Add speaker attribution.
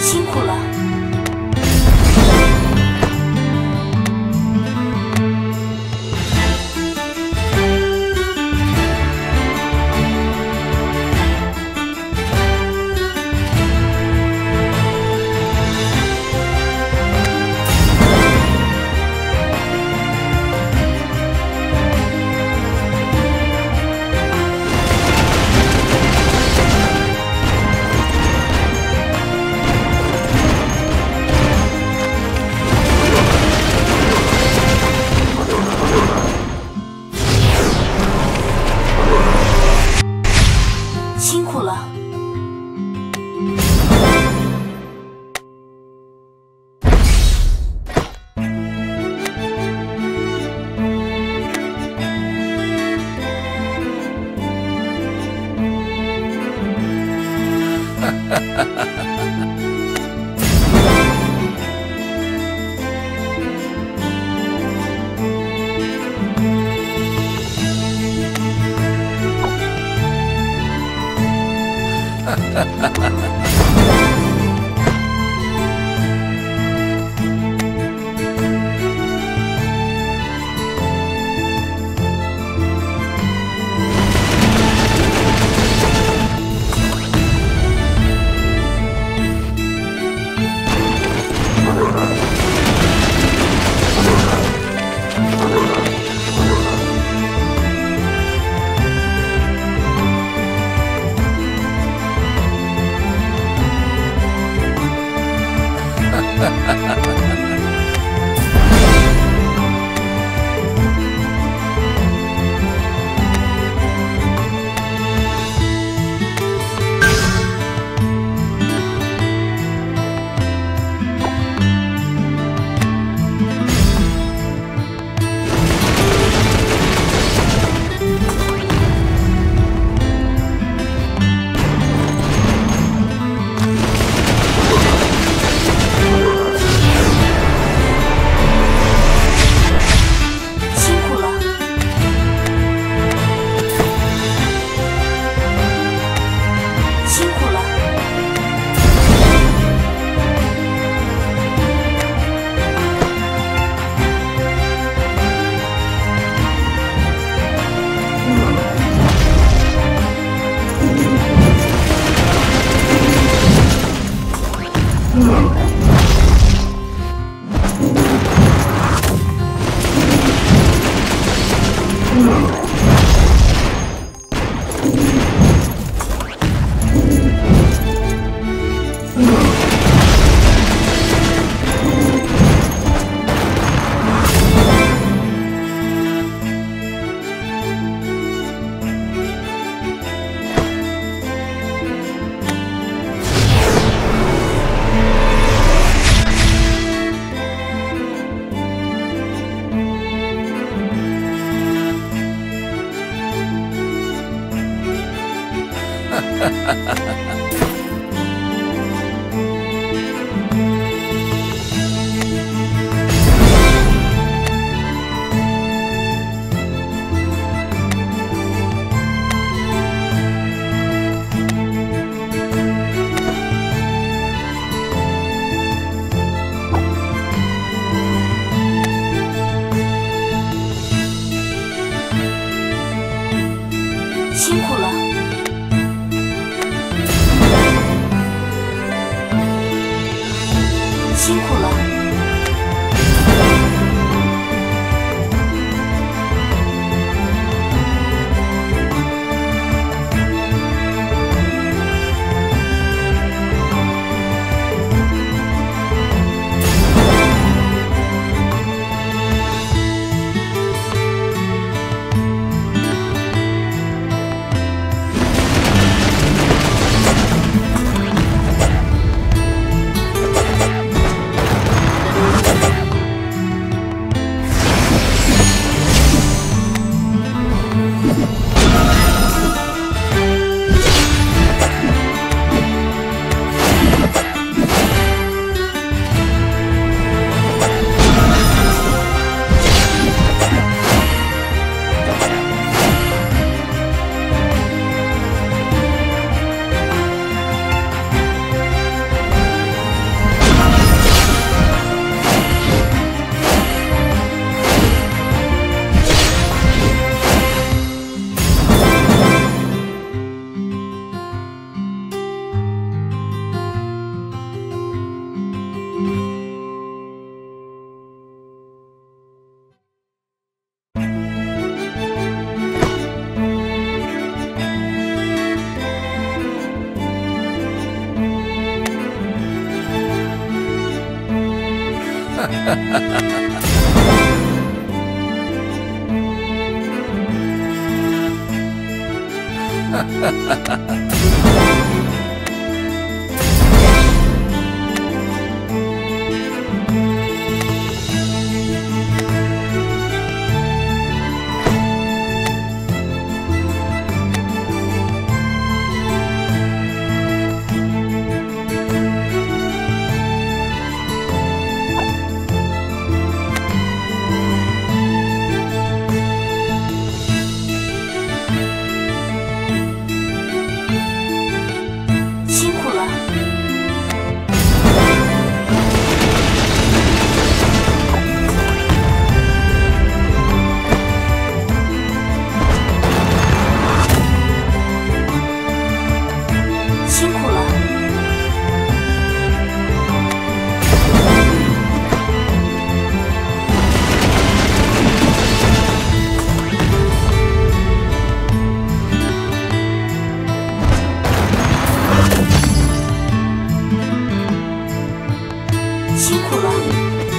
Speaker 1: 辛苦了。哈哈哈哈哈！哈哈哈 ha ha ha ha Ooh. 辛苦了，辛苦。辛苦了。